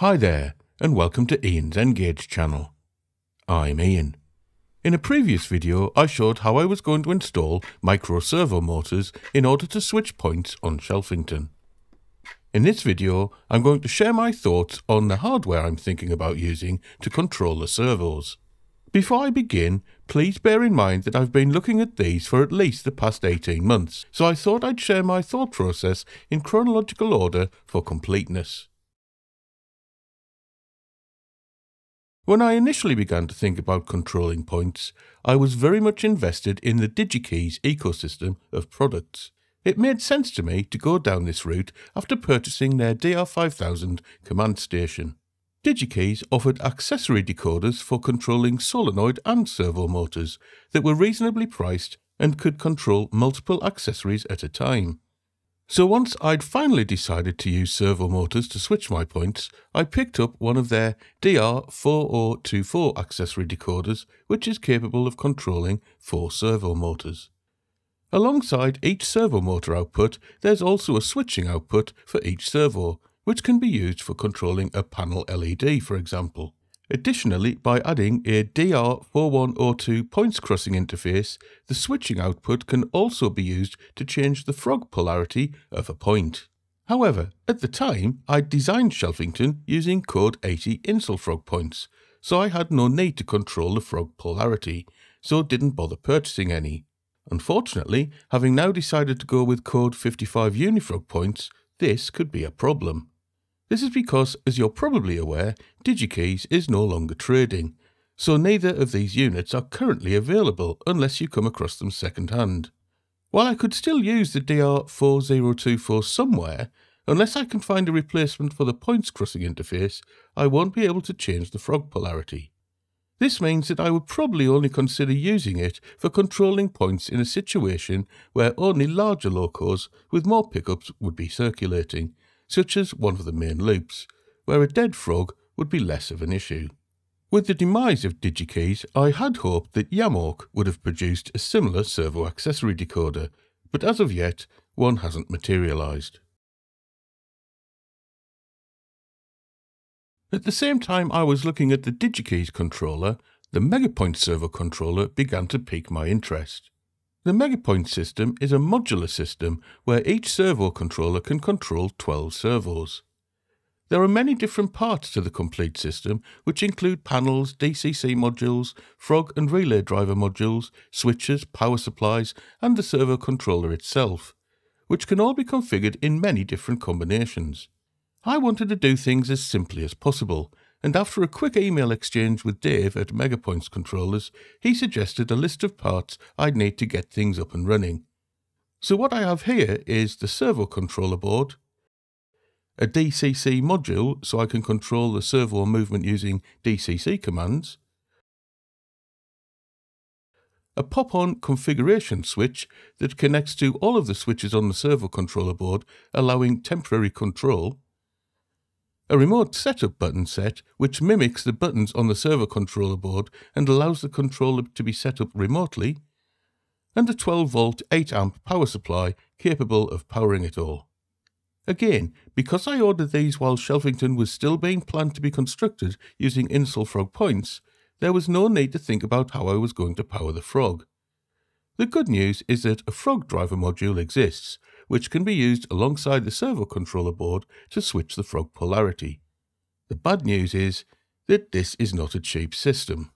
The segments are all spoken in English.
Hi there, and welcome to Ian's N-Gauge channel. I'm Ian. In a previous video, I showed how I was going to install micro servo motors in order to switch points on Shelfington. In this video, I'm going to share my thoughts on the hardware I'm thinking about using to control the servos. Before I begin, please bear in mind that I've been looking at these for at least the past 18 months, so I thought I'd share my thought process in chronological order for completeness. When I initially began to think about controlling points, I was very much invested in the Digikeijs ecosystem of products. It made sense to me to go down this route after purchasing their DR5000 command station. Digikeijs offered accessory decoders for controlling solenoid and servo motors that were reasonably priced and could control multiple accessories at a time. So once I'd finally decided to use servo motors to switch my points, I picked up one of their DR4024 accessory decoders, which is capable of controlling four servo motors. Alongside each servo motor output, there's also a switching output for each servo, which can be used for controlling a panel LED, for example. Additionally, by adding a DR4102 points crossing interface, the switching output can also be used to change the frog polarity of a point. However, at the time, I designed Shelfington using Code 80 Insulfrog points, so I had no need to control the frog polarity, so didn't bother purchasing any. Unfortunately, having now decided to go with Code 55 Unifrog points, this could be a problem. This is because, as you're probably aware, Digikeijs is no longer trading, so neither of these units are currently available unless you come across them second-hand. While I could still use the DR4024 somewhere, unless I can find a replacement for the points crossing interface, I won't be able to change the frog polarity. This means that I would probably only consider using it for controlling points in a situation where only larger locos with more pickups would be circulating, such as one of the main loops, where a dead frog would be less of an issue. With the demise of Digikeijs, I had hoped that YaMoRC would have produced a similar servo accessory decoder, but as of yet, one hasn't materialised. At the same time I was looking at the Digikeijs controller, the Megapoint servo controller began to pique my interest. The Megapoint system is a modular system where each servo controller can control 12 servos. There are many different parts to the complete system, which include panels, DCC modules, frog and relay driver modules, switches, power supplies, and the servo controller itself, which can all be configured in many different combinations. I wanted to do things as simply as possible, and after a quick email exchange with Dave at Megapoints Controllers, he suggested a list of parts I'd need to get things up and running. So what I have here is the servo controller board, a DCC module so I can control the servo movement using DCC commands, a pop-on configuration switch that connects to all of the switches on the servo controller board, allowing temporary control, a remote setup button set which mimics the buttons on the servo controller board and allows the controller to be set up remotely, and a 12 volt 8 amp power supply capable of powering it all. Again, because I ordered these while Shelfington was still being planned to be constructed using Insulfrog points, there was no need to think about how I was going to power the frog. The good news is that a frog driver module exists, which can be used alongside the servo controller board to switch the frog polarity. The bad news is that this is not a cheap system.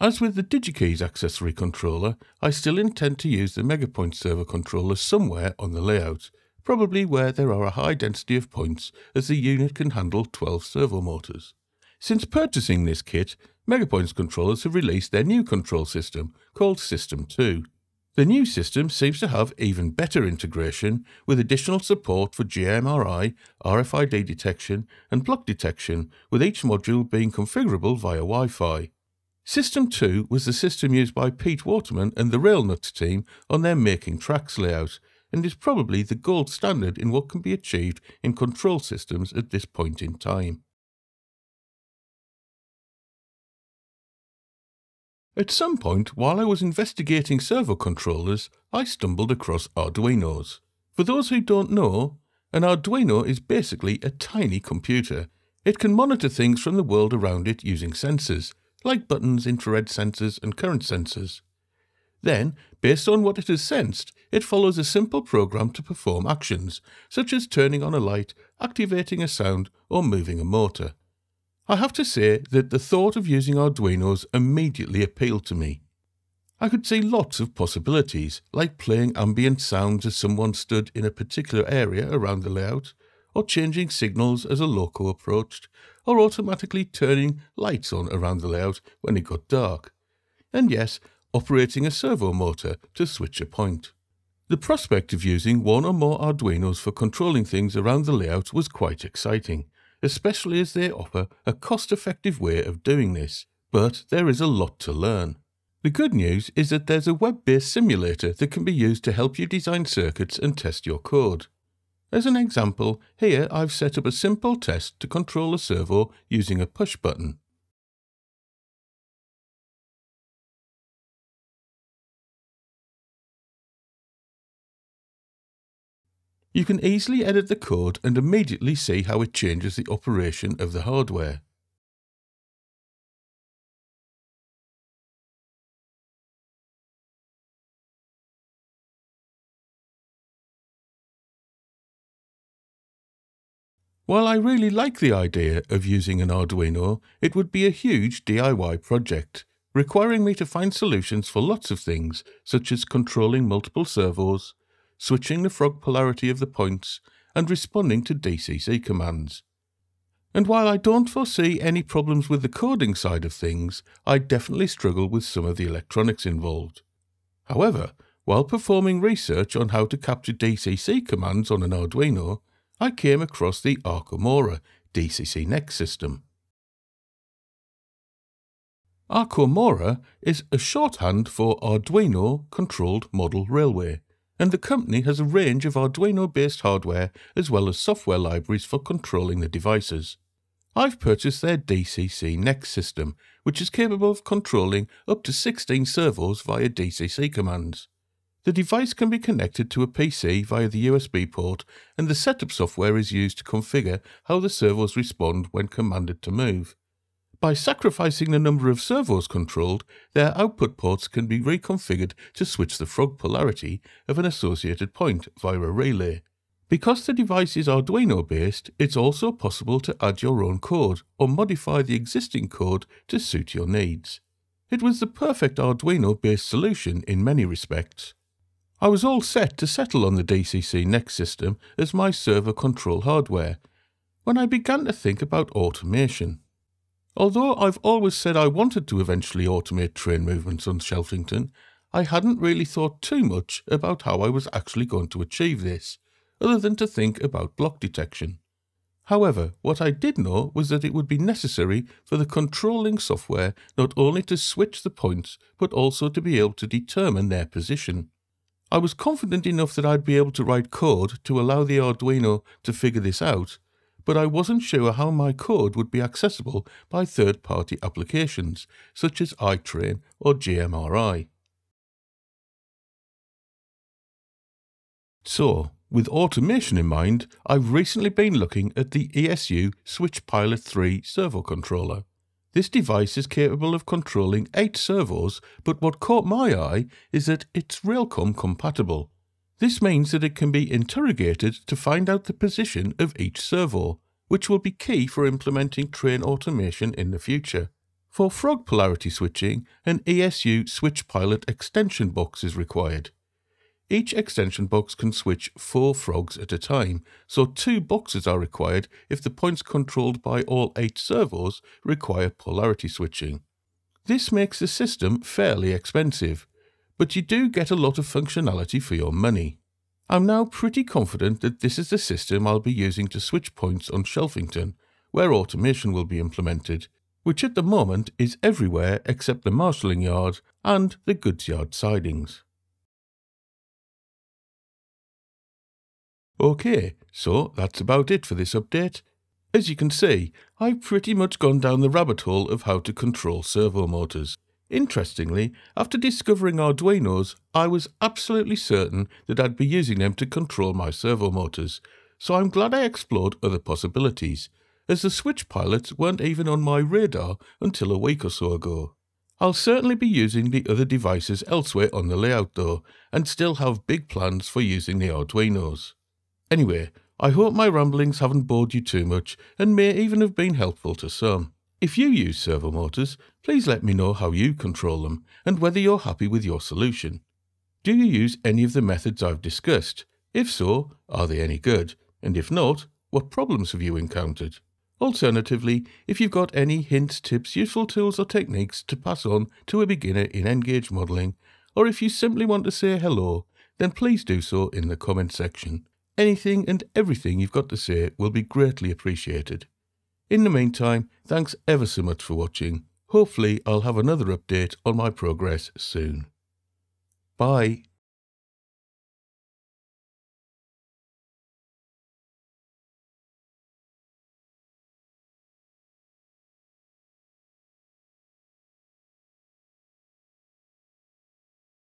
As with the Digikeijs accessory controller, I still intend to use the Megapoint servo controller somewhere on the layout, probably where there are a high density of points as the unit can handle 12 servo motors. Since purchasing this kit, Megapoint's controllers have released their new control system called System 2. The new system seems to have even better integration with additional support for JMRI, RFID detection and block detection with each module being configurable via Wi-Fi. System 2 was the system used by Pete Waterman and the Railnuts team on their Making Tracks layout and is probably the gold standard in what can be achieved in control systems at this point in time. At some point, while I was investigating servo controllers, I stumbled across Arduinos. For those who don't know, an Arduino is basically a tiny computer, It can monitor things from the world around it using sensors, like buttons, infrared sensors, and current sensors. Then, based on what it has sensed, it follows a simple program to perform actions, such as turning on a light, activating a sound, or moving a motor. I have to say that the thought of using Arduinos immediately appealed to me. I could see lots of possibilities, like playing ambient sounds as someone stood in a particular area around the layout, or changing signals as a loco approached, or automatically turning lights on around the layout when it got dark. And yes, operating a servo motor to switch a point. The prospect of using one or more Arduinos for controlling things around the layout was quite exciting, especially as they offer a cost-effective way of doing this, but there is a lot to learn. The good news is that there's a web-based simulator that can be used to help you design circuits and test your code. As an example, here I've set up a simple test to control a servo using a push button. You can easily edit the code and immediately see how it changes the operation of the hardware. While I really like the idea of using an Arduino, it would be a huge DIY project, requiring me to find solutions for lots of things, such as controlling multiple servos, switching the frog polarity of the points, and responding to DCC commands. And while I don't foresee any problems with the coding side of things, I definitely struggle with some of the electronics involved. However, while performing research on how to capture DCC commands on an Arduino, I came across the ARCoMoRa DCC Next system. ARCoMoRa is a shorthand for Arduino Controlled Model Railway, and the company has a range of Arduino-based hardware as well as software libraries for controlling the devices. I've purchased their DCC Next system, which is capable of controlling up to 16 servos via DCC commands. The device can be connected to a PC via the USB port, and the setup software is used to configure how the servos respond when commanded to move. By sacrificing the number of servos controlled, their output ports can be reconfigured to switch the frog polarity of an associated point via a relay. Because the device is Arduino based, it's also possible to add your own code or modify the existing code to suit your needs. It was the perfect Arduino based solution in many respects. I was all set to settle on the DCC Next system as my servo control hardware when I began to think about automation. Although I've always said I wanted to eventually automate train movements on Shelfington, I hadn't really thought too much about how I was actually going to achieve this, other than to think about block detection. However, what I did know was that it would be necessary for the controlling software not only to switch the points, but also to be able to determine their position. I was confident enough that I'd be able to write code to allow the Arduino to figure this out, but I wasn't sure how my code would be accessible by third-party applications, such as iTrain or JMRI. So, with automation in mind, I've recently been looking at the ESU Switch Pilot 3 servo controller. This device is capable of controlling 8 servos, but what caught my eye is that it's Railcom compatible. This means that it can be interrogated to find out the position of each servo, which will be key for implementing train automation in the future. For frog polarity switching, an ESU switch pilot extension box is required. Each extension box can switch four frogs at a time, so two boxes are required if the points controlled by all eight servos require polarity switching. This makes the system fairly expensive, but you do get a lot of functionality for your money. I'm now pretty confident that this is the system I'll be using to switch points on Shelfington, where automation will be implemented, which at the moment is everywhere except the marshalling yard and the goods yard sidings. Okay, so that's about it for this update. As you can see, I've pretty much gone down the rabbit hole of how to control servo motors. Interestingly, after discovering Arduinos, I was absolutely certain that I'd be using them to control my servo motors, so I'm glad I explored other possibilities, as the switch pilots weren't even on my radar until a week or so ago. I'll certainly be using the other devices elsewhere on the layout though, and still have big plans for using the Arduinos. Anyway, I hope my ramblings haven't bored you too much and may even have been helpful to some. If you use servo motors, please let me know how you control them and whether you're happy with your solution. Do you use any of the methods I've discussed? If so, are they any good? And if not, what problems have you encountered? Alternatively, if you've got any hints, tips, useful tools or techniques to pass on to a beginner in N-Gauge modelling, or if you simply want to say hello, then please do so in the comment section. Anything and everything you've got to say will be greatly appreciated. In the meantime, thanks ever so much for watching. Hopefully I'll have another update on my progress soon. Bye.